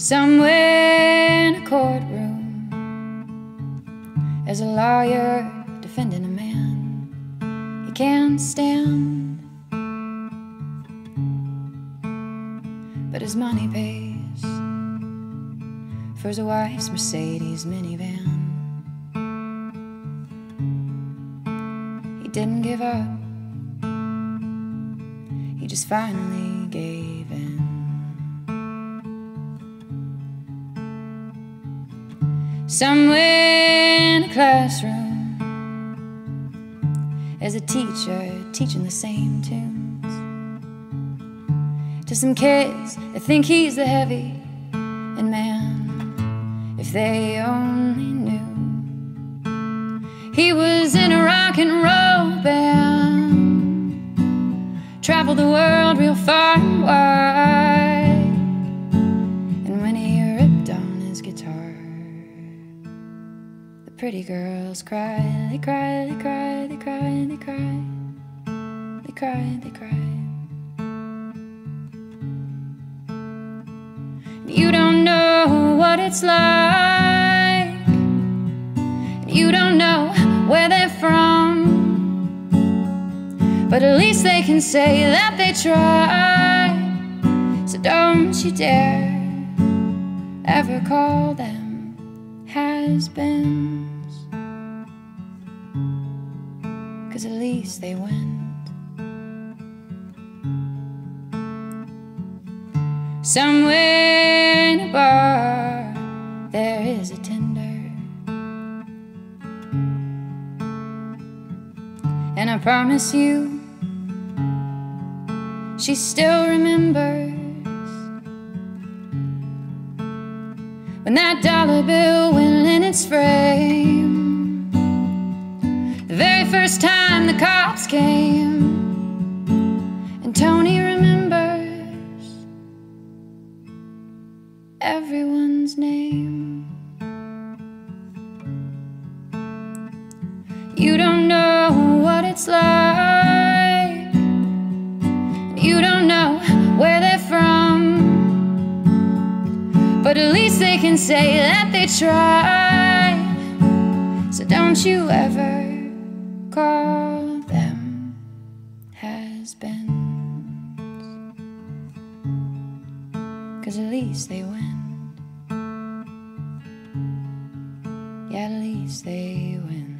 Somewhere in a courtroom, as a lawyer defending a man he can't stand, but his money pays for his wife's Mercedes minivan. He didn't give up, he just finally gave in. Somewhere in a classroom, as a teacher teaching the same tunes. To some kids that think he's the heavy, and man, if they only knew. He was in a rock and roll band, traveled the world real far and wide, pretty girls cry, they cry, they cry, they cry, they cry, they cry, they cry. You don't know what it's like. You don't know where they're from. But at least they can say that they tried. So don't you dare ever call them has beens. Cause at least they went. Somewhere in a bar, there is a tender. And I promise you, she still remembers when that dollar bill went in its frame. The very first time the cops came, and Tony remembers everyone's name. You don't know what it's like. But at least they can say that they tried. So don't you ever call them has beens. Cause at least they win. Yeah, at least they win.